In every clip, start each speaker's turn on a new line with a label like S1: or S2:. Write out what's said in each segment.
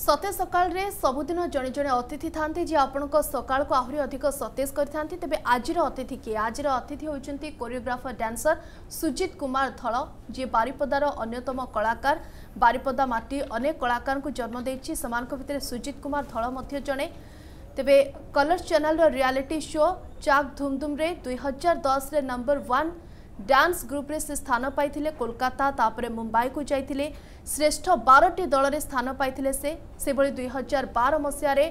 S1: ସତେ ସକାଳରେ ସବୁଦିନ ଜଣେ ଜଣେ ଅତିଥି ଥାନ୍ତି ଯିଏ ଆପଣଙ୍କ ସକାଳକୁ ଆହୁରି ଅଧିକ ସତେଜ କରିଥାନ୍ତି ତେବେ ଆଜିର ଅତିଥି କିଏ ଆଜିର ଅତିଥି ହେଉଛନ୍ତି କୋରିଓଗ୍ରାଫର ଡ୍ୟାନ୍ସର ସୁଜିତ କୁମାର ଧଳ ଯିଏ ବାରିପଦାର ଅନ୍ୟତମ କଳାକାର ବାରିପଦା ମାଟି ଅନେକ କଳାକାରଙ୍କୁ ଜନ୍ମ ଦେଇଛି ସେମାନଙ୍କ ଭିତରେ ସୁଜିତ କୁମାର ଧଳ ମଧ୍ୟ ଜଣେ ତେବେ କଲର୍ସ ଚ୍ୟାନେଲର ରିଆଲିଟି ଶୋ ଚାକ୍ ଧୁମ୍ଧୁମ୍ରେ ଦୁଇ ହଜାର ଦଶରେ ନମ୍ବର ୱାନ୍ ଡ୍ୟାନ୍ସ ଗ୍ରୁପ୍ରେ ସେ ସ୍ଥାନ ପାଇଥିଲେ କୋଲକାତା ତାପରେ ମୁମ୍ବାଇକୁ ଯାଇଥିଲେ ଶ୍ରେଷ୍ଠ ବାରଟି ଦଳରେ ସ୍ଥାନ ପାଇଥିଲେ ସେ ସେଭଳି ଦୁଇ ହଜାର ବାର ମସିହାରେ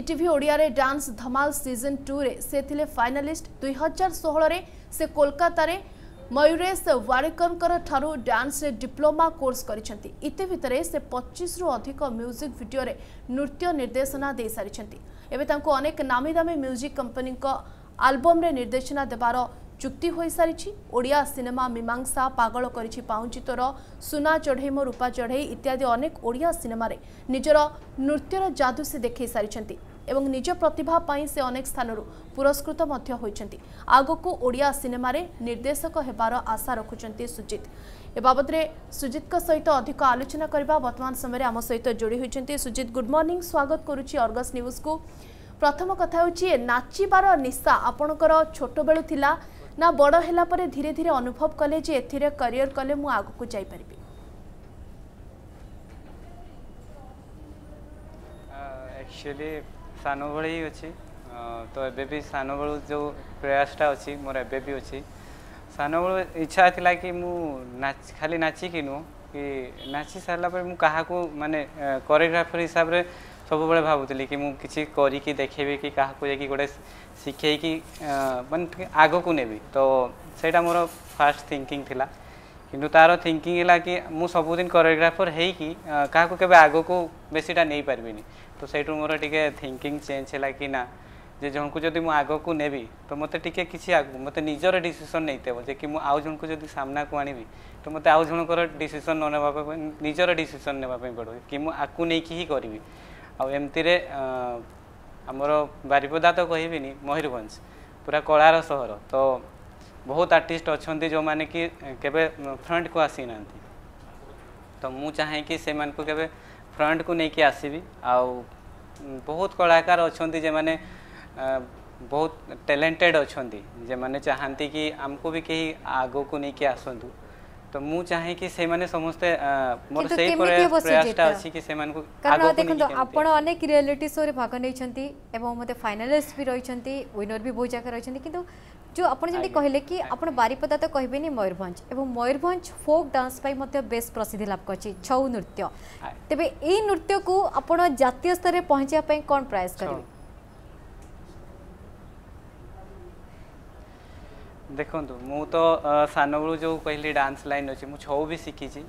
S1: ଇଟିଭି ଓଡ଼ିଆରେ ଡ୍ୟାନ୍ସ ଧମାଲ ସିଜନ୍ ଟୁରେ ସେ ଥିଲେ ଫାଇନାଲିଷ୍ଟ ଦୁଇ ହଜାର ଷୋହଳରେ ସେ କୋଲକାତାରେ ମୟୁରେଶ ୱାଡେକରଙ୍କର ଠାରୁ ଡ୍ୟାନ୍ସରେ ଡିପ୍ଲୋମା କୋର୍ସ କରିଛନ୍ତି ଇତି ଭିତରେ ସେ ପଚିଶରୁ ଅଧିକ ମ୍ୟୁଜିକ୍ ଭିଡ଼ିଓରେ ନୃତ୍ୟ ନିର୍ଦ୍ଦେଶନା ଦେଇସାରିଛନ୍ତି ଏବେ ତାଙ୍କୁ ଅନେକ ନାମୀ ଦାମୀ ମ୍ୟୁଜିକ୍ କମ୍ପାନୀଙ୍କ ଆଲବମ୍ରେ ନିର୍ଦ୍ଦେଶନା ଦେବାର ଚୁକ୍ତି ହୋଇସାରିଛି ଓଡ଼ିଆ ସିନେମା ମୀମାଂସା ପାଗଳ କରିଛି ପାଉଁଚିତର ସୁନା ଚଢ଼େଇ ମୋ ରୂପା ଚଢ଼େଇ ଇତ୍ୟାଦି ଅନେକ ଓଡ଼ିଆ ସିନେମାରେ ନିଜର ନୃତ୍ୟର ଯାଦୁ ସେ ଦେଖାଇ ସାରିଛନ୍ତି ଏବଂ ନିଜ ପ୍ରତିଭା ପାଇଁ ସେ ଅନେକ ସ୍ଥାନରୁ ପୁରସ୍କୃତ ମଧ୍ୟ ହୋଇଛନ୍ତି ଆଗକୁ ଓଡ଼ିଆ ସିନେମାରେ ନିର୍ଦ୍ଦେଶକ ହେବାର ଆଶା ରଖୁଛନ୍ତି ସୁଜିତ ଏ ବାବଦରେ ସୁଜିତଙ୍କ ସହିତ ଅଧିକ ଆଲୋଚନା କରିବା ବର୍ତ୍ତମାନ ସମୟରେ ଆମ ସହିତ ଯୋଡ଼ି ହୋଇଛନ୍ତି ସୁଜିତ ଗୁଡ୍ ମର୍ଣ୍ଣିଂ ସ୍ୱାଗତ କରୁଛି ଅର୍ଗସ୍ ନ୍ୟୁଜ୍କୁ ପ୍ରଥମ କଥା ହେଉଛି ନାଚିବାର ନିଶା ଆପଣଙ୍କର ଛୋଟବେଳୁ ଥିଲା ନା ବଡ଼ ହେଲା ପରେ ଧୀରେ ଧୀରେ ଅନୁଭବ କଲେ ଯେ ଏଥିରେ କରିୟର କଲେ ମୁଁ ଆଗକୁ ଯାଇପାରିବି
S2: ଆକ୍ଚୁଆଲି ସାନ ବେଳେ ହିଁ ଅଛି ତ ଏବେ ବି ସାନ ବେଳୁ ଯେଉଁ ପ୍ରୟାସଟା ଅଛି ମୋର ଏବେ ବି ଅଛି ସାନ ବେଳୁ ଇଚ୍ଛା ଥିଲା କି ମୁଁ ନାଚି ଖାଲି ନାଚିକି ନୁହଁ କି ନାଚି ସାରିଲା ପରେ ମୁଁ କାହାକୁ ମାନେ କୋରିଓଗ୍ରାଫର ହିସାବରେ ସବୁବେଳେ ଭାବୁଥିଲି କି ମୁଁ କିଛି କରିକି ଦେଖେଇବି କି କାହାକୁ ଯାଇକି ଗୋଟେ ଶିଖେଇକି ମାନେ ଆଗକୁ ନେବି ତ ସେଇଟା ମୋର ଫାର୍ଷ୍ଟ ଥିଙ୍କିଂ ଥିଲା କିନ୍ତୁ ତାର ଥିଙ୍କିଂ ହେଲା କି ମୁଁ ସବୁଦିନ କୋରିଓଗ୍ରାଫର ହେଇକି କାହାକୁ କେବେ ଆଗକୁ ବେଶୀଟା ନେଇପାରିବିନି ତ ସେଇଠୁ ମୋର ଟିକେ ଥିଙ୍କିଂ ଚେଞ୍ଜ ହେଲା କି ନା ଯେ ଜଣକୁ ଯଦି ମୁଁ ଆଗକୁ ନେବି ତ ମୋତେ ଟିକେ କିଛି ଆଗକୁ ମୋତେ ନିଜର ଡିସିସନ୍ ନେଇତେ ହେବ ଯେ କି ମୁଁ ଆଉ ଜଣକୁ ଯଦି ସାମ୍ନାକୁ ଆଣିବି ତ ମୋତେ ଆଉ ଜଣଙ୍କର ଡିସିସନ୍ ନ ନେବା ପାଇଁ ନିଜର ଡିସିସନ୍ ନେବା ପାଇଁ ପଡ଼ିବ କି ମୁଁ ଆକୁ ନେଇକି ହିଁ କରିବି आमती आमर बारिपदा तो कह मयूरभ पूरा कलार सहर तो बहुत आर्टिस्ट अच्छा जो मैंने कि केवे फ्रंट को आसी ना तो मुझे कि से मेरे फ्रंट को लेकिन आसबि आउ बहुत कलाकार अच्छा जे मैंने बहुत टैलेंटेड अच्छा जे मैंने चाहती कि आमको भी कहीं आग को लेकिन आसतु ତ ମୁଁ ଚାହେଁ କି ସେମାନେ ସମସ୍ତେ ମୋର ସେଇ ପ୍ରୟାସଟା ଅଛି କି ସେମାନଙ୍କୁ
S3: କାରଣ ଦେଖନ୍ତୁ ଆପଣ ଅନେକ ରିଆଲିଟି ଶୋରେ ଭାଗ ନେଇଛନ୍ତି ଏବଂ ମୋତେ ଫାଇନାଲିଷ୍ଟ ବି ରହିଛନ୍ତି ୱିନର ବି ବହୁତ ଜାଗା ରହିଛନ୍ତି କିନ୍ତୁ ଯେଉଁ ଆପଣ ଯେମିତି କହିଲେ କି ଆପଣ ବାରିପଦା ତ କହିବେନି ମୟୂରଭଞ୍ଜ ଏବଂ ମୟୂରଭଞ୍ଜ ଫୋକ୍ ଡାନ୍ସ ପାଇଁ ମଧ୍ୟ ବେଶ୍ ପ୍ରସିଦ୍ଧି ଲାଭ କରିଛି ଛଉ ନୃତ୍ୟ ତେବେ ଏଇ ନୃତ୍ୟକୁ ଆପଣ ଜାତୀୟ ସ୍ତରରେ ପହଞ୍ଚିବା ପାଇଁ କ'ଣ ପ୍ରୟାସ କରିବେ
S2: ଦେଖନ୍ତୁ ମୁଁ ତ ସାନବେଳୁ ଯେଉଁ କହିଲି ଡାନ୍ସ ଲାଇନ୍ ଅଛି ମୁଁ ଛଉ ବି ଶିଖିଛି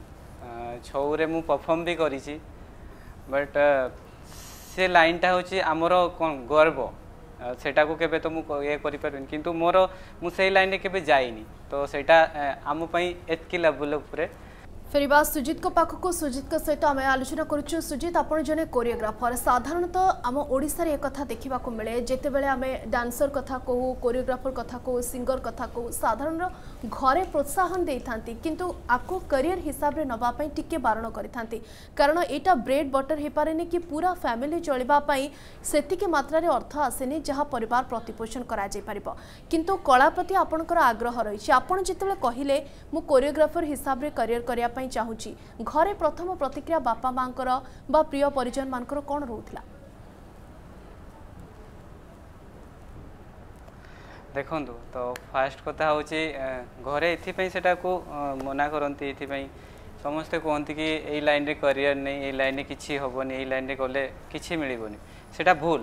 S2: ଛଉରେ ମୁଁ ପରଫର୍ମ ବି କରିଛି ବଟ୍ ସେ ଲାଇନ୍ଟା ହେଉଛି ଆମର କ'ଣ ଗର୍ବ ସେଇଟାକୁ କେବେ ତ ମୁଁ ଇଏ କରିପାରିବିନି କିନ୍ତୁ ମୋର ମୁଁ ସେଇ ଲାଇନ୍ରେ କେବେ ଯାଇନି ତ ସେଇଟା ଆମ ପାଇଁ ଏତିକି ଲେବୁଲ୍ ଉପରେ
S1: ফেরবা সুজিত পাখক সুজিত সহিত আমি আলোচনা করছু সুজিত আপনার জন কোরিওগ্রাফর সাধারণত আমার একথা দেখা মিলে যেতবে আমি ডান্সর কথা কহু কোরিওগ্রাফর কথা কহু সিঙ্গর কথা কহু সাধারণ ঘরে প্রোৎসাহন দিয়ে থাকে কিন্তু আকু ক্যারিয়ার হিসাবে নেওয়া টিকে বারণ করে থাকে কারণ এটা ব্রেড বটর হয়ে পে কি পুরা ফ্যামিলি চলবাই সেটিকি মাত্রার অর্থ আসেনি যা পরিবার প্রতপোষণ করা যাইপার কিন্তু কলা প্রতি আপনার আগ্রহ রয়েছে আপনার যেতবে কহিলেন মু কোরিওগ্রাফর হিসাবে ক্যারিয়ার করা চাহুছি ঘরে প্রথম প্রতিক্রিয়া বাপা মাঙ্কর বা প্রিয় পরিজন মানকর কোণ রহুতলা
S2: ଦେଖନ୍ତୁ ତ ଫାଷ୍ଟ କଥା ହେଉଛି ଘରେ ଏଥିପାଇଁ ସେଟାକୁ ମନା କରନ୍ତି ଏଥିପାଇଁ ସମସ୍ତେ କୁହନ୍ତି କି ଏଇ ଲାଇନ୍ରେ କରିଅର ନାହିଁ ଏଇ ଲାଇନ୍ରେ କିଛି ହେବନି ଏଇ ଲାଇନ୍ରେ ଗଲେ କିଛି ମିଳିବନି ସେଟା ଭୁଲ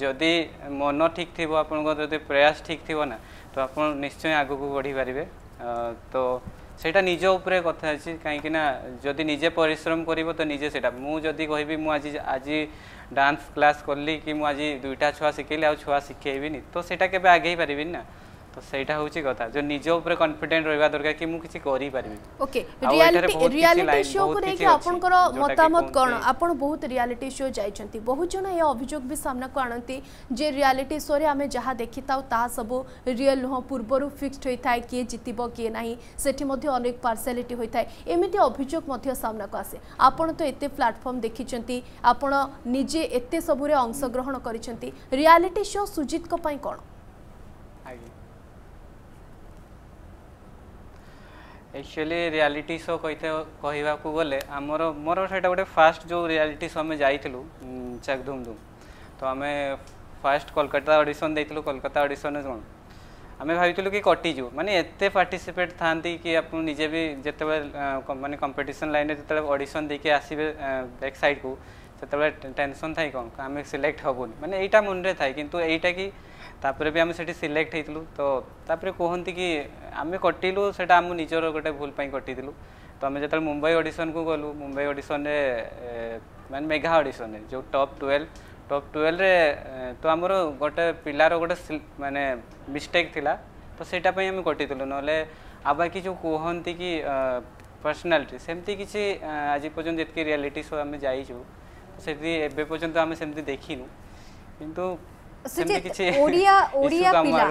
S2: ଯଦି ମନ ଠିକ୍ ଥିବ ଆପଣଙ୍କ ଯଦି ପ୍ରୟାସ ଠିକ୍ ଥିବ ନା ତ ଆପଣ ନିଶ୍ଚୟ ଆଗକୁ ବଢ଼ିପାରିବେ ତ ସେଇଟା ନିଜ ଉପରେ କଥା ଅଛି କାହିଁକି ନା ଯଦି ନିଜେ ପରିଶ୍ରମ କରିବ ତ ନିଜେ ସେଇଟା ମୁଁ ଯଦି କହିବି ମୁଁ ଆଜି ଆଜି ଡାନ୍ସ କ୍ଲାସ୍ କଲି କି ମୁଁ ଆଜି ଦୁଇଟା ଛୁଆ ଶିଖେଇଲି ଆଉ ଛୁଆ ଶିଖେଇବିନି ତ ସେଇଟା କେବେ ଆଗେଇ ପାରିବିନି ନା তো সেইটা হচ্ছে কথা যে নিজ উপরে কনফিডেন্ট রহবা দরকার
S1: কি
S2: মু কিছু
S1: করি
S2: পারবি ওকে
S1: রিয়ালিটি
S2: রিয়ালিটি
S1: শো
S2: কো
S1: দেখি
S2: আপনকর মতামত
S1: কোন
S2: আপন বহুত
S1: রিয়ালিটি শো
S2: যাইছন্তি
S1: বহুত জন এই অভিযোগ বি সামনা কো আনন্তি যে রিয়ালিটি শো রে আমি যাহা দেখি তাও তা সব রিয়েল নহ পূর্বরু ফিক্সড হই থাকে কি জিতিব কি নাই সেটি মধ্যে অনেক পার্সালিটি হই থাকে এমিতি অভিযোগ মধ্যে সামনা কো আসে আপন তো এতে প্ল্যাটফর্ম দেখিছন্তি আপন নিজে এতে সবুরে অংশ গ্রহণ করিছন্তি রিয়ালিটি শো সুজিত
S2: কো পাই কোন एक्चुअली रियालीटी शो कह कह गमर मोर से गोटे फास्ट जो रियालीटी शो आम जाइलु चक धूम धूम तो आम फास्ट कलकत्ता ऑडिशन दे कलकत्ता ऑडिशन कौन आम भाई कि कटिजु मानते एत पार्टिसिपेट था कि आप निजे भी जिते मानते कंपिटिशन लाइन में जो ऑडिशन देके आसबे बैक्साइड को ସେତେବେଳେ ଟେନସନ୍ ଥାଏ କ'ଣ ଆମେ ସିଲେକ୍ଟ ହେବୁନି ମାନେ ଏଇଟା ମନରେ ଥାଏ କିନ୍ତୁ ଏଇଟା କି ତାପରେ ବି ଆମେ ସେଠି ସିଲେକ୍ଟ ହେଇଥିଲୁ ତ ତାପରେ କୁହନ୍ତି କି ଆମେ କଟିଲୁ ସେଇଟା ଆମ ନିଜର ଗୋଟେ ଭୁଲ ପାଇଁ କଟିଥିଲୁ ତ ଆମେ ଯେତେବେଳେ ମୁମ୍ବାଇ ଅଡ଼ିସନକୁ ଗଲୁ ମୁମ୍ବାଇ ଅଡ଼ିସନରେ ମାନେ ମେଘା ଅଡ଼ିସନରେ ଯେଉଁ ଟପ୍ ଟୁଏଲ୍ଭ ଟପ୍ ଟୁଏଲ୍ଭରେ ତ ଆମର ଗୋଟେ ପିଲାର ଗୋଟେ ମାନେ ମିଷ୍ଟେକ୍ ଥିଲା ତ ସେଇଟା ପାଇଁ ଆମେ କଟିଥିଲୁ ନହେଲେ ଆଉ ବାକି ଯେଉଁ କୁହନ୍ତି କି ପର୍ସନାଲିଟି ସେମିତି କିଛି ଆଜି ପର୍ଯ୍ୟନ୍ତ ଯେତିକି ରିଆଲିଟି ସୋ ଆମେ ଯାଇଛୁ ସେଠି ଏବେ ପର୍ଯ୍ୟନ୍ତ ଆମେ ସେମିତି ଦେଖିନୁ କିନ୍ତୁ
S3: ଓଡ଼ିଆ ଓଡ଼ିଆ ପିଲା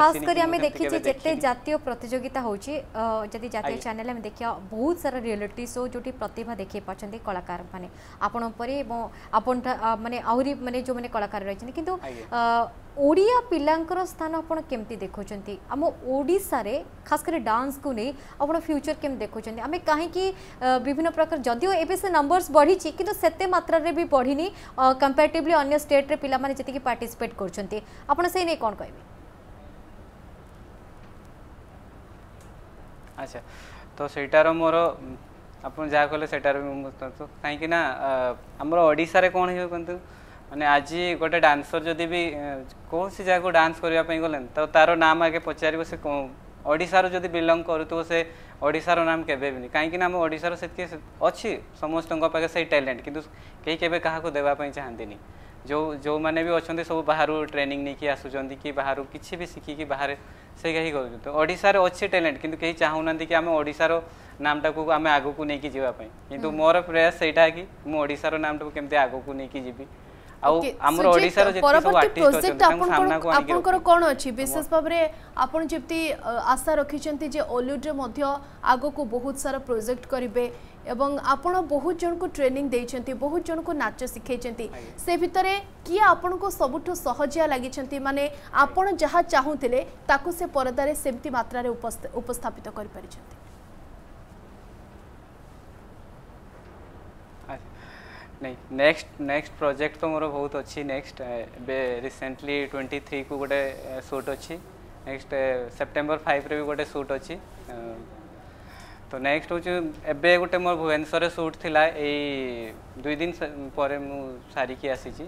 S3: ଖାସ କରି ଆମେ ଦେଖିଛେ ଯେତେ ଜାତୀୟ ପ୍ରତିଯୋଗିତା ହେଉଛି ଯଦି ଜାତୀୟ ଚ୍ୟାନେଲ ଆମେ ଦେଖିବା ବହୁତ ସାରା ରିଏଲିଟି ସୋ ଯେଉଁଠି ପ୍ରତିଭା ଦେଖାଇ ପାରୁଛନ୍ତି କଳାକାରମାନେ ଆପଣଙ୍କ ପରି ଏବଂ ଆପଣ ମାନେ ଆହୁରି ମାନେ ଯେଉଁମାନେ କଳାକାର ରହିଛନ୍ତି କିନ୍ତୁ
S2: ओडिया
S3: पिलांकर स्थान आपण केमती देखुचंती आमो ओडिसा रे खासकर डांस को ने आपण फ्यूचर केम देखुचंती आमे काहे की विभिन्न प्रकार जदियो एबे से नंबर्स बढी छि किंतु सेते मात्रा रे भी बढिनी कंपैरेटिवली अन्य स्टेट रे पिला माने जति की पार्टिसिपेट करचंती आपण
S2: सही ने कोन कहबे अच्छा तो सेटा रो मोर आपण जा कहले सेटा रे मु तो काहे की ना हमरो ओडिसा रे कोन हो कंतु અને આજી કોઈ ડાન્સર જોદી ભી કોંસી જાકો ડાન્સ કરવા પઈ ગલે તો તારો નામ આગે પછારી કો ઓડિશા ર જોદી બિલંગ કરતો સે ઓડિશા રો નામ કેબે ભી નઈ કાઈ કે નામ ઓડિશા ર સતકે અછી સમસ્ત કો પાકે સહી ટેલેન્ટ કીંતુ કેહી કેબે કહા કો દેવા પઈ ચાહંદિ નઈ જો જો મને ભી ઓછંતે સબ બહારુ ટ્રેનિંગ નઈ કી આસુ જંદી કી બહારુ કીછે ભી શીખી કી બહાર સે ગઈ કરતો તો ઓડિશા ર અછે ટેલેન્ટ કીંતુ કેહી ચાહું નંદી કે અમે ઓડિશા રો નામ તાકો અમે આગો કુ
S1: નઈ
S2: કી
S1: જીવા
S2: પઈ કીંતુ મોર
S1: પ્રયાસ
S2: સે ઈઠા
S1: કી
S2: મો
S1: ઓડિશા
S2: રો નામ
S1: તાકો
S2: કેમતે આગો કુ નઈ કી જીબી পরবর্তী ପ୍ରୋଜେକ୍ଟ ଆପଣଙ୍କର
S1: କ'ଣ ଅଛି ବିଶେଷ ଭାବରେ ଆପଣ ଯେମିତି ଆଶା ରଖିଛନ୍ତି ଯେ ଓଲିଉଡ଼ରେ ମଧ୍ୟ ଆଗକୁ ବହୁତ ସାରା ପ୍ରୋଜେକ୍ଟ କରିବେ ଏବଂ ଆପଣ ବହୁତ ଜଣଙ୍କୁ ଟ୍ରେନିଂ ଦେଇଛନ୍ତି ବହୁତ ଜଣଙ୍କୁ ନାଚ ଶିଖାଇଛନ୍ତି ସେ ଭିତରେ କିଏ ଆପଣଙ୍କୁ ସବୁଠୁ ସହଜିଆ ଲାଗିଛନ୍ତି ମାନେ ଆପଣ ଯାହା ଚାହୁଁଥିଲେ ତାକୁ ସେ ପରଦାରେ ସେମିତି ମାତ୍ରାରେ ଉପସ୍ଥାପିତ କରିପାରିଛନ୍ତି
S2: ନାଇଁ ନେକ୍ସଟ ନେକ୍ସଟ ପ୍ରୋଜେକ୍ଟ ତ ମୋର ବହୁତ ଅଛି ନେକ୍ସଟ ଏବେ ରିସେଣ୍ଟଲି ଟ୍ୱେଣ୍ଟି ଥ୍ରୀକୁ ଗୋଟେ ସୁଟ୍ ଅଛି ନେକ୍ସଟ ସେପ୍ଟେମ୍ବର ଫାଇଭରେ ବି ଗୋଟେ ସୁଟ୍ ଅଛି ତ ନେକ୍ସଟ ହେଉଛି ଏବେ ଗୋଟେ ମୋର ଭୁବନେଶ୍ୱରରେ ସୁଟ୍ ଥିଲା ଏଇ ଦୁଇ ଦିନ ପରେ ମୁଁ ସାରିକି ଆସିଛି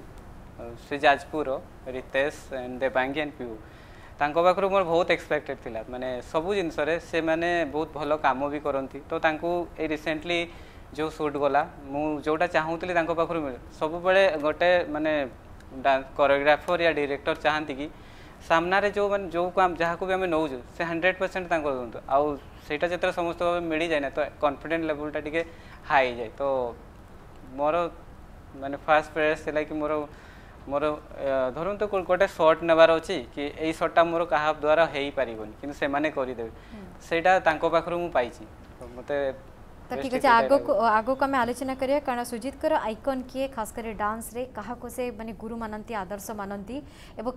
S2: ସେ ଯାଜପୁରର ରିତେଶ ଆଣ୍ଡ ଦେବାଙ୍ଗୀ ଆଣ୍ଡ ପିୟୁ ତାଙ୍କ ପାଖରୁ ମୋର ବହୁତ ଏକ୍ସପେକ୍ଟେଡ଼୍ ଥିଲା ମାନେ ସବୁ ଜିନିଷରେ ସେମାନେ ବହୁତ ଭଲ କାମ ବି କରନ୍ତି ତ ତାଙ୍କୁ ଏଇ ରିସେଣ୍ଟଲି जो सुट गला मुझा चाहूली पाखु सब बड़े गोटे मानने कोरियोग्राफर या डायरेक्टर चाहती कि सामने जो मैं जो जहाँ को भी आम नौ से हंड्रेड परसेंट दिखुद आईटा जो समस्त मिल जाए ना तो कन्फिडे लेवलटा टी हाई जाए तो मोर मैंने फास्ट प्रेयर्स कि मोर मोर धरतु तो गोटे सर्ट नेबार अच्छे कि ये
S3: सर्टा
S2: मोर
S3: द्वारा हो
S2: पारे
S3: कि करदे मुझे पाखु मुझे तो ठीक अच्छे आग को आग को आम आलोचना करने कारण सुजित कर आइकन किए खास कर डांस रे क्या से मानते गुरु मानती आदर्श मानती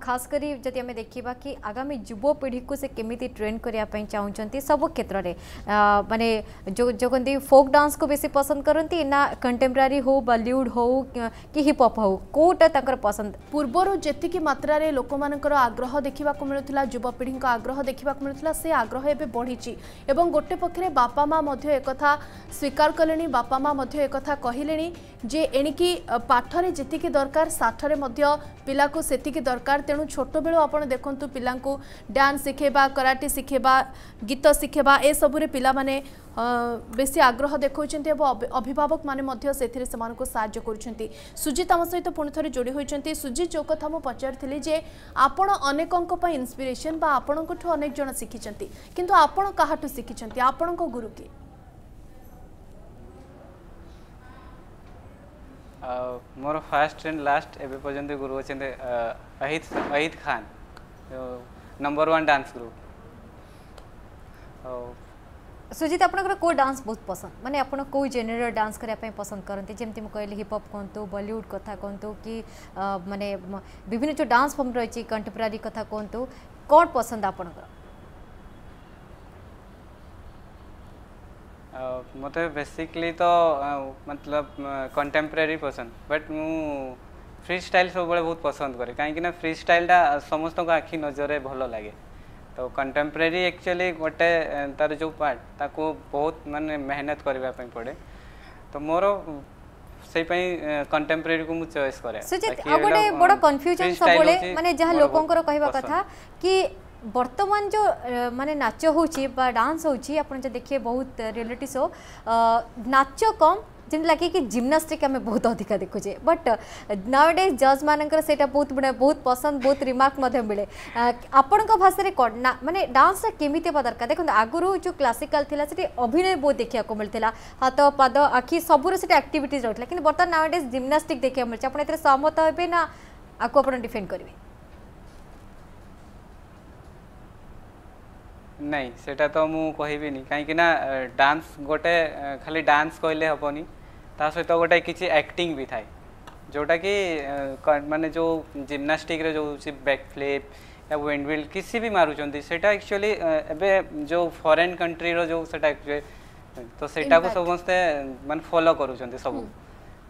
S3: खास करी आम देखा कि आगामी युवपीढ़ी को से केमी ट्रेन करने चाहते सब क्षेत्र में मानने जो जो कहते फोक डांस को बेस पसंद करती ना कंटेम्पोरारी
S1: हो बलीउड हो कि हिपहप हो कौटा पसंद पूर्वर जी मात्र लोक मान आग्रह देखा मिलूला युवपीढ़ी आग्रह देखा मिलूला से आग्रह एवं बढ़ी गोटे पक्ष बापा माँ एक স্বীকার কলে বাপা মা একথা কহিলে যে এণিকি পাঠরে যেতিকি দরকার সাঠরে পিলাকু সেতিকি দরকার তেণু ছোটবেলু আপনার দেখুন পিলাঙ্কু ডান্স শিখেবা କରାটে শিখেবা গীত শিখেবা এসবুরে পিলামানে বেশি আগ্রহ দেখাউছেন এবং অভিভাবক মানে সেথিরে সেমানকু সাহায্য করছেন সুজিত আমার সহ পুঁ থে যোড়ি হয়েছেন সুজিত যে কথা মু পচারি যে আপন অনেকঙ্ক ইন্সপিরেসন বা আপনার অনেক জন শিখিছেন কিন্তু আপন কাহাটু শিখিছেন আপনার গুরু
S2: কি ମୋର ଫାଷ୍ଟ ଆଣ୍ଡ ଲାଷ୍ଟ ଏବେ ପର୍ଯ୍ୟନ୍ତ ଗୁରୁ ଅଛନ୍ତି Ahid Ahid Khan number one dance group ଆଉ
S3: ସୁଜିତ ଆପଣଙ୍କର କେଉଁ ଡାନ୍ସ ବହୁତ ପସନ୍ଦ ମାନେ ଆପଣ କେଉଁ ଜେନେର ଡାନ୍ସ କରିବା ପାଇଁ ପସନ୍ଦ କରନ୍ତି ଯେମିତି ମୁଁ କହିଲି ହିପ୍ହପ୍ କୁହନ୍ତୁ ବଲିଉଡ଼ କଥା କୁହନ୍ତୁ କି ମାନେ ବିଭିନ୍ନ ଯେଉଁ ଡାନ୍ସ ଫର୍ମ ରହିଛି କଣ୍ଟେମ୍ପୋରାରୀ କଥା କୁହନ୍ତୁ କ'ଣ ପସନ୍ଦ ଆପଣଙ୍କର
S2: ମୋତେ ବେସିକଲି ତ ମତଲବ କଣ୍ଟେମ୍ପୋରାରୀ ପସନ୍ଦ ବଟ୍ ମୁଁ ଫ୍ରି ଷ୍ଟାଇଲ୍ ସବୁବେଳେ ବହୁତ ପସନ୍ଦ କରେ କାହିଁକିନା ଫ୍ରି ଷ୍ଟାଇଲ୍ଟା ସମସ୍ତଙ୍କ ଆଖି ନଜରରେ ଭଲ ଲାଗେ ତ କଣ୍ଟେମ୍ପୋରାରୀ ଆକ୍ଚୁଆଲି ଗୋଟେ ତା'ର ଯେଉଁ ପାର୍ଟ ତାକୁ ବହୁତ ମାନେ ମେହନତ କରିବା ପାଇଁ ପଡ଼େ ତ ମୋର ସେଇପାଇଁ କଣ୍ଟେମ୍ପୋରାରୀକୁ ମୁଁ ଚଏସ୍ କରେ
S3: ସୁଜିତ ଆଉ ଗୋଟେ ବଡ଼ କନଫ୍ୟୁଜନ୍ ସବୁବେଳେ ମାନେ ଯାହା ଲୋକଙ୍କର କହିବା କଥା କି बर्तमान जो माने नाच हो डांस हो देखिए बहुत रियलिटी शो नाच कम ଯେମିତି ଲାଗେ କି ଜିମ୍ନାଷ୍ଟିକ୍ ଆମେ ବହୁତ ଅଧିକା ଦେଖୁଛେ ବଟ୍ ନାଓ ଡେଜ୍ ଜଜ୍ମାନଙ୍କର ସେଇଟା ବହୁତ ବହୁତ ପସନ୍ଦ ବହୁତ ରିମାର୍କ ମଧ୍ୟ ମିଳେ ଆପଣଙ୍କ ଭାଷାରେ କ'ଣ ନା ମାନେ ଡାନ୍ସଟା କେମିତି ହେବା ଦରକାର ଦେଖନ୍ତୁ ଆଗରୁ ଯେଉଁ କ୍ଲାସିକାଲ୍ ଥିଲା ସେଠି ଅଭିନୟ ବହୁତ ଦେଖିବାକୁ ମିଳିଥିଲା ହାତ ପାଦ ଆଖି ସବୁର ସେଠି ଆକ୍ଟିଭିଟିଜ୍ ରହୁଥିଲା କିନ୍ତୁ ବର୍ତ୍ତମାନ ନାଓ ଡେଜ୍ ଜିମ୍ନାଷ୍ଟିକ୍ ଦେଖିବାକୁ ମିଳୁଛି ଆପଣ ଏଥିରେ ସହମତ ହେବେ ନା ଆକୁ ଆପଣ ଡିଫେଣ୍ଡ କରିବେ
S2: नहीं सेटा तो मुझे कह कहीं डांस गोटे खाली डांस कहले हेनी ता सहित तो गोटे किसी एक्टिंग भी थाए जोटा कि मानने जो जिमनास्टिक रे जो बैक फ्लिप या विंडविल किसी भी मारूँच एक्चुअली एबे जो फॉरेन कंट्री रो जो तो सेटा
S1: को
S2: समस्ते मान फॉलो कर सब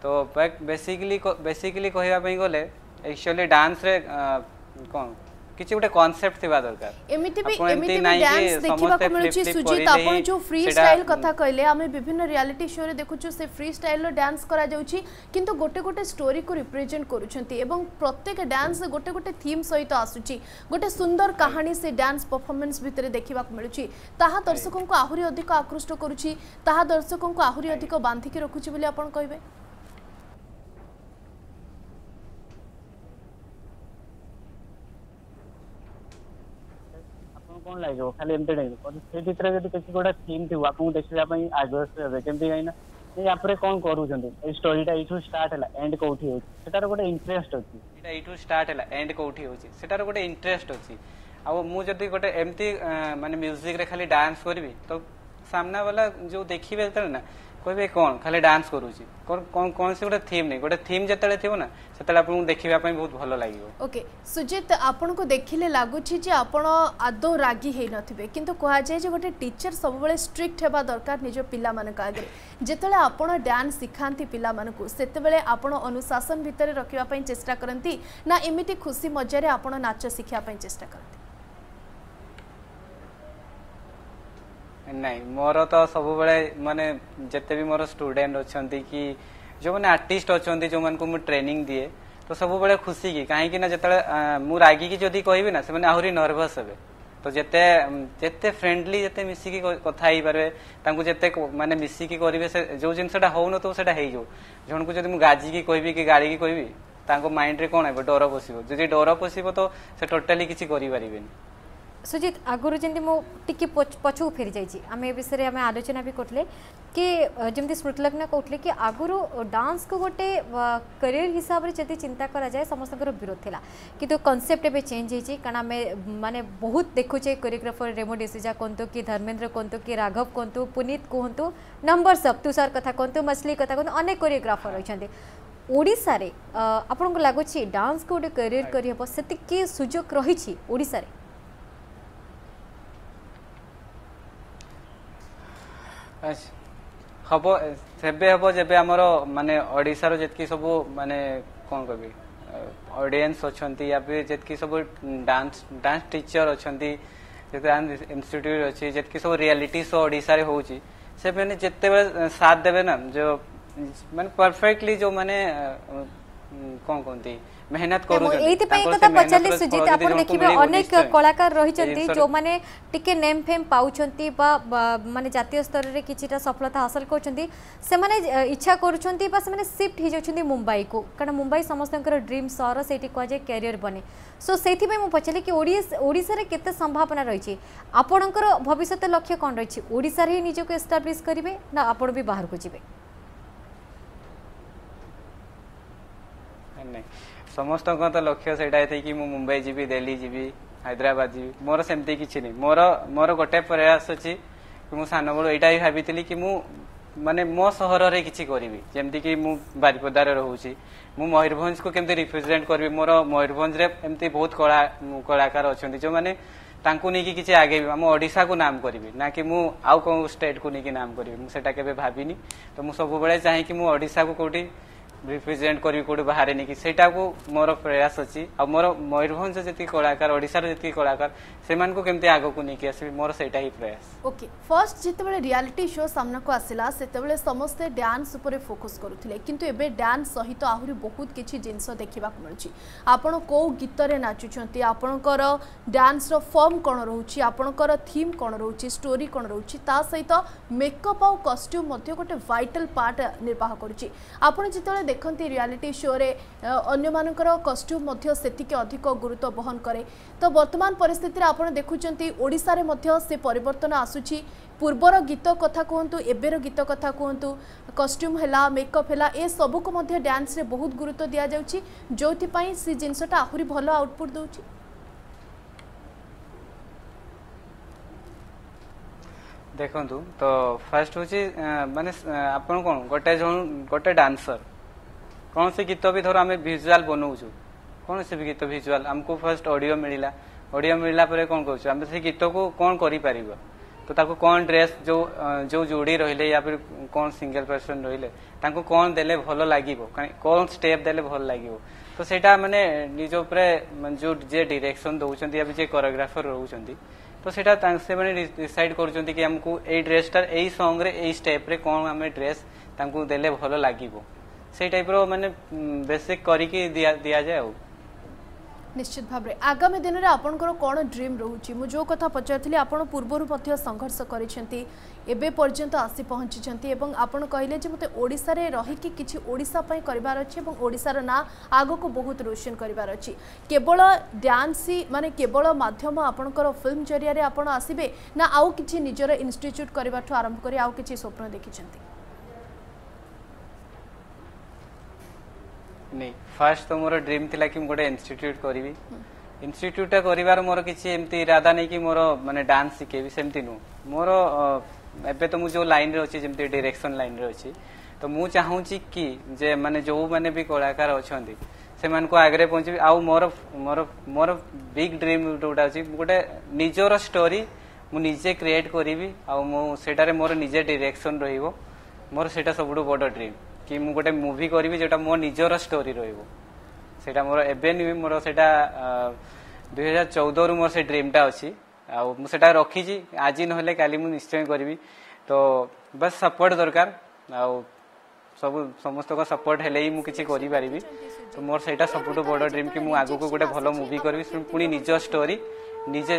S2: तो बेसिकली बेसिकली कहवापी गले एक्चुअली डांस रे कौन କିଛି ଗୋଟେ କନସେପ୍ଟ ଥିବା ଦରକାର
S1: ଏମିତି ବି ଏମିତି ବି ଡ୍ୟାନ୍ସ ଦେଖିବାକୁ ମିଳୁଛି ସୁଜିତ ଆପଣ ଯୋଉ ଫ୍ରି ଷ୍ଟାଇଲ କଥା କହିଲେ ଆମେ ବିଭିନ୍ନ ରିଆଲିଟି ଶୋରେ ଦେଖୁଛୁ ସେ ଫ୍ରି ଷ୍ଟାଇଲର ଡ୍ୟାନ୍ସ କରାଯାଉଛି କିନ୍ତୁ ଗୋଟେ ଗୋଟେ ଷ୍ଟୋରିକୁ ରିପ୍ରେଜେଣ୍ଟ କରୁଛନ୍ତି ଏବଂ ପ୍ରତ୍ୟେକ ଡ୍ୟାନ୍ସ ଗୋଟେ ଗୋଟେ ଥିମ୍ ସହିତ ଆସୁଛି ଗୋଟେ ସୁନ୍ଦର କାହାଣୀ ସେ ଡ୍ୟାନ୍ସ ପରଫର୍ମାନ୍ସ ଭିତରେ ଦେଖିବାକୁ ମିଳୁଛି ତାହା ଦର୍ଶକଙ୍କୁ ଆହୁରି ଅଧିକ ଆକୃଷ୍ଟ କରୁଛି ତାହା ଦର୍ଶକଙ୍କୁ ଆହୁରି ଅଧିକ ବାନ୍ଧିକି ରଖୁଛି ବୋଲି ଆପଣ କହିବେ
S4: କ'ଣ ଲାଗିବ ଖାଲି ଏମିତି ଡେଇଁବ ସେ ଭିତରେ ଯଦି କିଛି ଗୋଟେ ଥିମ୍ ଥିବ ଆପଣଙ୍କୁ ଦେଖିବା ପାଇଁ ଆଗ୍ରହ ହେବେ କେମିତି କାହିଁକି ନା ୟାପରେ କ'ଣ କରୁଛନ୍ତି ଏଇ ଷ୍ଟୋରିଟା ଏଇଠୁ ଷ୍ଟାର୍ଟ ହେଲା ଏଣ୍ଡ କୋଉଠି ହେଉଛି ସେଟାର ଗୋଟେ ଇଣ୍ଟରେଷ୍ଟ ଅଛି
S2: ଏଇଟା ଏଇଠୁ ଷ୍ଟାର୍ଟ ହେଲା ଏଣ୍ଡ କୋଉଠି ହେଉଛି ସେଟାର ଗୋଟେ ଇଣ୍ଟରେଷ୍ଟ ଅଛି ଆଉ ମୁଁ ଯଦି ଗୋଟେ ଏମିତି ମାନେ ମ୍ୟୁଜିକରେ ଖାଲି ଡ୍ୟାନ୍ସ କରିବି ତ ସାମ୍ନା ବାଲା ଯୋଉ ଦେଖିବେ ଯେତେବେଳେ ନା କହିବେ କ'ଣ ଖାଲି ଡ୍ୟାନ୍ସ କରୁଛି କୌଣସି ଗୋଟେ ଥିମ୍ ନାହିଁ ଗୋଟେ ଥିମ୍ ଯେତେବେଳେ ଥିବ ନା ସେତେବେଳେ ଆପଣଙ୍କୁ ଦେଖିବା ପାଇଁ ବହୁତ ଭଲ ଲାଗିବ
S1: ଓକେ ସୁଜିତ ଆପଣଙ୍କୁ ଦେଖିଲେ ଲାଗୁଛି ଯେ ଆପଣ ଆଦୌ ରାଗି ହେଇନଥିବେ କିନ୍ତୁ କୁହାଯାଏ ଯେ ଗୋଟେ ଟିଚର ସବୁବେଳେ ଷ୍ଟ୍ରିକ୍ଟ ହେବା ଦରକାର ନିଜ ପିଲାମାନଙ୍କ ଆଗରେ ଯେତେବେଳେ ଆପଣ ଡ୍ୟାନ୍ସ ଶିଖାନ୍ତି ପିଲାମାନଙ୍କୁ ସେତେବେଳେ ଆପଣ ଅନୁଶାସନ ଭିତରେ ରଖିବା ପାଇଁ ଚେଷ୍ଟା କରନ୍ତି ନା ଏମିତି ଖୁସି ମଜାରେ ଆପଣ ନାଚ ଶିଖିବା ପାଇଁ ଚେଷ୍ଟା କରନ୍ତି
S2: ନାଇଁ ମୋର ତ ସବୁବେଳେ ମାନେ ଯେତେ ବି ମୋର ଷ୍ଟୁଡେଣ୍ଟ ଅଛନ୍ତି କି ଯେଉଁମାନେ ଆର୍ଟିଷ୍ଟ ଅଛନ୍ତି ଯେଉଁମାନଙ୍କୁ ମୁଁ ଟ୍ରେନିଂ ଦିଏ ତ ସବୁବେଳେ ଖୁସିକି କାହିଁକି ନା ଯେତେବେଳେ ମୁଁ ରାଗିକି ଯଦି କହିବି ନା ସେମାନେ ଆହୁରି ନର୍ଭସ୍ ହେବେ ତ ଯେତେ ଯେତେ ଫ୍ରେଣ୍ଡଲି ଯେତେ ମିଶିକି କଥା ହେଇପାରିବେ ତାଙ୍କୁ ଯେତେ ମାନେ ମିଶିକି କରିବେ ସେ ଯୋଉ ଜିନିଷଟା ହଉନଥିବ ସେଇଟା ହେଇଯିବ ଜଣକୁ ଯଦି ମୁଁ ଗାଜିକି କହିବି କି ଗାଳିକି କହିବି ତାଙ୍କ ମାଇଣ୍ଡରେ କ'ଣ ହେବ ଡର ପଶିବ ଯଦି ଡର ପଶିବ ତ ସେ ଟୋଟାଲି କିଛି କରିପାରିବେନି
S3: সুজিত আগর যেমন মু টিকি পছকু ফেরি যাইছি আমি এ বিষয়ে আমি আলোচনা বি করলে কি যেমন স্মৃতিলগ্ন কৌলে কি আগর ডান্স কু গোটে ক্যারিয়ার হিসাবে যদি চিন্তা করা যায় সমস্তর বিরোধ লা কিন্তু কনসেপ্ট এবে চেঞ্জ হয়েছি কারণ আমি মানে বহুত দেখুছে কোরিওগ্রাফর রেমো ডিসিজা কুহতু কি ধর্মেন্দ্র কুহতু কি রাঘব কুহতু পুনিত কুহতু নম্বর সব তুষার কথা কুহতু মছলি কথা কুহতু অনেক কোরিওগ্রাফর রয়েছে ଓଡ଼ିଶାରେ ଆପଣଙ୍କୁ ଲାଗୁଛି ଡାନ୍ସକୁ ଗୋଟେ କ୍ୟାରିୟର କରିହେବ ସେତିକି ସୁଯୋଗ ରହିଛି ଓଡ଼ିଶାରେ
S2: मान सब मान कौन कह ऑडियंस या फिर जितकी सब डांस डांस टीचर अच्छा डांस इनट्यूट अच्छी जितकी सब रियलिटी शो से मैंने जिते
S3: साथ
S2: देवे
S3: ना
S2: जो
S3: मैंने
S2: परफेक्टली
S3: जो
S2: मैंने
S3: कौन
S2: कहती মেহনত
S3: করুছেন
S2: এইপাই
S3: কথা
S2: পচারি
S3: সুজিত
S2: আপন
S3: দেখিবে
S2: অনেক
S3: কলাকার
S2: রহিছন্তি
S3: যোমানে টিকে নেম ফেম পাউছন্তি বা মানে জাতীয় স্তরের কিছুটা সফলতা হাসল করছন্তি সেমানে ইচ্ছা করছন্তি বা সেমানে শিফট হই যাছন্তি মুম্বাই কো কারণ মুম্বাই সমস্তଙ୍କର ড্রিম সহর সেইটি কোয়া যায় ক্যারিয়ার বনে সো সেইপাই মু পচারি কি ওড়িশার কেতে সম্ভাবনা রয়েছে আপনার ভবিষ্যৎ লক্ষ্য কন রয়েছে ওড়িশার হি নিজকে এস্টাবলিশ করবে না আপন বি বাহারকু যাবে
S2: নাই ସମସ୍ତଙ୍କ ତ ଲକ୍ଷ୍ୟ ସେଇଟା କି ମୁଁ ମୁମ୍ବାଇ ଯିବି ଦିଲ୍ଲୀ ଯିବି ହାଇଦ୍ରାବାଦ ଯିବି ମୋର ସେମିତି କିଛି ନାହିଁ ମୋର ମୋର ଗୋଟେ ପ୍ରୟାସ ଅଛି କି ମୁଁ ସାନବେଳୁ ଏଇଟା ହିଁ ଭାବିଥିଲି କି ମୁଁ ମାନେ ମୋ ସହରରେ କିଛି କରିବି ଯେମିତିକି ମୁଁ ବାରିପଦାରେ ରହୁଛି ମୁଁ ମୟୂରଭଞ୍ଜକୁ କେମିତି ରିପ୍ରେଜେଣ୍ଟ କରିବି ମୋର ମୟୂରଭଞ୍ଜରେ ଏମିତି ବହୁତ କଳା କଳାକାର ଅଛନ୍ତି ଯେଉଁମାନେ ତାଙ୍କୁ ନେଇକି କିଛି ଆଗେଇବି ଆମ ଓଡ଼ିଶାକୁ ନାମ କରିବି ନା କି ମୁଁ ଆଉ କେଉଁ ଷ୍ଟେଟ୍କୁ ନେଇକି ନାମ କରିବି ମୁଁ ସେଟା କେବେ ଭାବିନି ତ ମୁଁ ସବୁବେଳେ ଚାହେଁ କି ମୁଁ ଓଡ଼ିଶାକୁ କେଉଁଠି ରିପ୍ରେଜେଣ୍ଟ କରିବି କୋଉଠି ବାହାରେ ନେଇକି ସେଇଟାକୁ ମୋର ପ୍ରୟାସ ଅଛି ଆଉ ମୋର ମୟୂରଭଞ୍ଜ ଯେତିକି କଳାକାର ଓଡ଼ିଶାର ଯେତିକି କଳାକାର ସେମାନଙ୍କୁ କେମିତି ଆଗକୁ ନେଇକି ଆସିବି ମୋର ସେଇଟା ହିଁ ପ୍ରୟାସ
S1: ଓକେ ଫାର୍ଷ୍ଟ ଯେତେବେଳେ ରିଆଲିଟି ଶୋ ସାମ୍ନାକୁ ଆସିଲା ସେତେବେଳେ ସମସ୍ତେ ଡ୍ୟାନ୍ସ ଉପରେ ଫୋକସ୍ କରୁଥିଲେ କିନ୍ତୁ ଏବେ ଡ୍ୟାନ୍ସ ସହିତ ଆହୁରି ବହୁତ କିଛି ଜିନିଷ ଦେଖିବାକୁ ମିଳୁଛି ଆପଣ କେଉଁ ଗୀତରେ ନାଚୁଛନ୍ତି ଆପଣଙ୍କର ଡ୍ୟାନ୍ସର ଫର୍ମ କ'ଣ ରହୁଛି ଆପଣଙ୍କର ଥିମ୍ କ'ଣ ରହୁଛି ଷ୍ଟୋରି କ'ଣ ରହୁଛି ତା ସହିତ ମେକଅପ୍ ଆଉ କଷ୍ଟ୍ୟୁମ୍ ମଧ୍ୟ ଗୋଟେ ଭାଇଟାଲ ପାର୍ଟ ନିର୍ବାହ କରୁଛି ଆପଣ ଯେତେବେଳେ দেখନ୍ତି ରିଆଲିଟି ଶୋରେ ଅନ୍ୟମାନଙ୍କର କଷ୍ଟ୍ୟୁମ୍ ମଧ୍ୟ ସେତିକି ଅଧିକ ଗୁରୁତ୍ୱ ବହନ କରେ ତ ବର୍ତ୍ତମାନ ପରିସ୍ଥିତିରେ ଆପଣ ଦେଖୁଛନ୍ତି ଓଡ଼ିଶାରେ ମଧ୍ୟ ସେ ପରିବର୍ତ୍ତନ ଆସୁଛି ପୂର୍ବର ଗୀତ କଥା କୁହନ୍ତୁ ଏବେର ଗୀତ କଥା କୁହନ୍ତୁ କଷ୍ଟ୍ୟୁମ୍ ହେଲା ମେକଅପ୍ ହେଲା ଏସବୁକୁ ମଧ୍ୟ ଡ୍ୟାନ୍ସରେ ବହୁତ ଗୁରୁତ୍ୱ ଦିଆଯାଉଛି ଯେଉଁଥିପାଇଁ ସେ ଜିନିଷଟା ଆହୁରି ଭଲ ଆଉଟପୁଟ୍ ଦେଉଛି
S2: ଦେଖନ୍ତୁ ତ ଫାର୍ଷ୍ଟ ହେଉଛି ମାନେ ଆପଣ କ'ଣ ଗୋଟେ ଜଣ ଗୋଟେ ଡ୍ୟାନ୍ସର कौन से गीत भी धर आम भिजुआल बनाऊ कौन से भी गीत भिजुआल आमको फर्स्ट अडियो मिलला अडियो मिलला पर कौन कर गीत को कौन कर तो ताको कौन ड्रेस जो जो जोड़ी रही या फिर कौन सिंगल पर्सन रही है कौन दे भल लगे कौन स्टेप दे भल लगे तो सेटा मैंने निजे जो जे डिरेक्शन दौंस या जे कोरियोग्राफर रोचा तो सेटा से मैंने डिसाइड कर ड्रेसटार यही संग्रे स्टेप कौन आम ड्रेस दे भल लगे ସେଇ ଟାଇପ୍ର ମାନେ ବେସିକ୍ କରିକି ଦିଆଯାଏ ଆଉ
S1: ନିଶ୍ଚିତ ଭାବରେ ଆଗାମୀ ଦିନରେ ଆପଣଙ୍କର କ'ଣ ଡ୍ରିମ୍ ରହୁଛି ମୁଁ ଯେଉଁ କଥା ପଚାରିଥିଲି ଆପଣ ପୂର୍ବରୁ ମଧ୍ୟ ସଂଘର୍ଷ କରିଛନ୍ତି ଏବେ ପର୍ଯ୍ୟନ୍ତ ଆସି ପହଞ୍ଚିଛନ୍ତି ଏବଂ ଆପଣ କହିଲେ ଯେ ମୋତେ ଓଡ଼ିଶାରେ ରହିକି କିଛି ଓଡ଼ିଶା ପାଇଁ କରିବାର ଅଛି ଏବଂ ଓଡ଼ିଶାର ନାଁ ଆଗକୁ ବହୁତ ରୋଶନ କରିବାର ଅଛି କେବଳ ଡ୍ୟାନ୍ସ ହିଁ ମାନେ କେବଳ ମାଧ୍ୟମ ଆପଣଙ୍କର ଫିଲ୍ମ ଜରିଆରେ ଆପଣ ଆସିବେ ନା ଆଉ କିଛି ନିଜର ଇନଷ୍ଟିଚ୍ୟୁଟ୍ କରିବାଠୁ ଆରମ୍ଭ କରି ଆଉ କିଛି ସ୍ୱପ୍ନ ଦେଖିଛନ୍ତି
S2: नहीं फास्ट तो मोर ड्रीम थी कि गोटे इन्यूट करी इनट्यूट कर मोर किसी इरादा नहीं कि मोर मैंने डांस शिखेबी सेमती नुह मोर ए तो मुझे लाइन रे अच्छे डिरेक्शन लाइन रे अच्छी तो मुझे चाहूँगी कि जे मैंने जो मैंने भी कलाकार अच्छा से मैं आगे पहुँचे आउ मोर मोर मोर बिग ड्रीम जोटा गोटे निजर स्टोरी मुझे निजे क्रिएट करी आउ मोर निजे डिरेक्शन रोर से सब बड़ ड्रीम କି ମୁଁ ଗୋଟେ ମୁଭି କରିବି ଯେଉଁଟା ମୋ ନିଜର ଷ୍ଟୋରି ରହିବ ସେଇଟା ମୋର ଏବେ ନୁହେଁ ମୋର ସେଇଟା ଦୁଇ ହଜାର ଚଉଦରୁ ମୋର ସେ ଡ୍ରିମ୍ଟା ଅଛି ଆଉ ମୁଁ ସେଇଟା ରଖିଛି ଆଜି ନହେଲେ କାଲି ମୁଁ ନିଶ୍ଚୟ କରିବି ତ ବାସ୍ ସପୋର୍ଟ ଦରକାର ଆଉ ସବୁ ସମସ୍ତଙ୍କ ସପୋର୍ଟ ହେଲେ ହିଁ ମୁଁ କିଛି କରିପାରିବି ତ ମୋର ସେଇଟା ସବୁଠୁ ବଡ଼ ଡ୍ରିମ୍ କି ମୁଁ ଆଗକୁ ଗୋଟେ ଭଲ ମୁଭି କରିବି ପୁଣି ନିଜ ଷ୍ଟୋରି ନିଜେ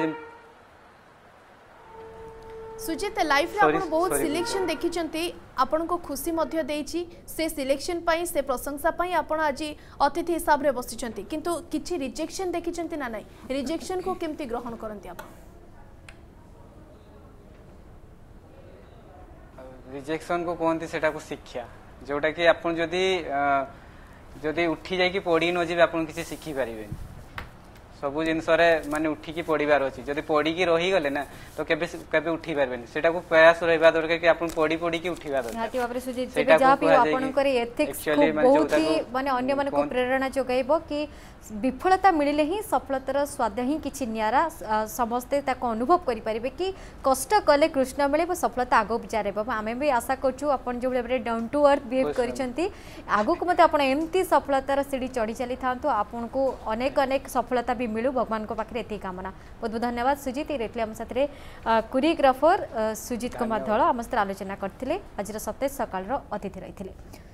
S1: ସୁଜିତ ଲାଇଫ୍ରେ ଆପଣ ବହୁତ ସିଲେକ୍ସନ୍ ଦେଖିଛନ୍ତି ଆପଣଙ୍କୁ ଖୁସି ମଧ୍ୟ ଦେଇଛି ସେ ସିଲେକ୍ସନ୍ ପାଇଁ ସେ ପ୍ରଶଂସା ପାଇଁ ଆପଣ ଆଜି ଅତିଥି ହିସାବରେ ବସିଛନ୍ତି କିନ୍ତୁ କିଛି ରିଜେକ୍ସନ୍ ଦେଖିଛନ୍ତି ନା ନାହିଁ ରିଜେକ୍ସନ୍କୁ କେମିତି ଗ୍ରହଣ କରନ୍ତି ଆପଣ
S2: ରିଜେକ୍ସନ୍କୁ କୁହନ୍ତି ସେଟାକୁ ଶିକ୍ଷା ଯେଉଁଟାକି ଆପଣ ଯଦି ଯଦି ଉଠି ଯାଇକି ପଢ଼ି ନ ଯିବେ ଆପଣ କିଛି ଶିଖିପାରିବେନି सब जिन मान उठिक पढ़वार अच्छी जब पढ़ी रही ना तो कभी उठी पारे ना
S3: प्रयास रही दरकार कि
S2: पढ़ी
S3: पढ़ उठा प्रेरणा
S2: जो विफलता
S3: मिले ही
S2: सफलतार स्वाद
S3: ही किसी
S2: निरा
S3: समस्ते अनुभव
S2: करें
S3: कि कष्ट कले कृष्ण मिले सफलता आगे जारी आम भी आशा कर डाउन टू अर्थ बिहेव कर आगे एमती सफलतार सीढ़ी चढ़ी चली था अनेक अनेक सफलता ବି ମିଳୁ ଭଗବାନଙ୍କ ପାଖରେ ଏତିକି କାମନା ବହୁତ ବହୁତ ଧନ୍ୟବାଦ ସୁଜିତ ରେଟଲି ଆମ ସାଥିରେ କୋରିଓଗ୍ରାଫର ସୁଜିତ କୁମାର ଧଳ ଆମ ସାଥିରେ ଆଲୋଚନା କରିଥିଲେ ଆଜିର ସତେଜ ସକାଳର ଅତିଥି ରହିଥିଲେ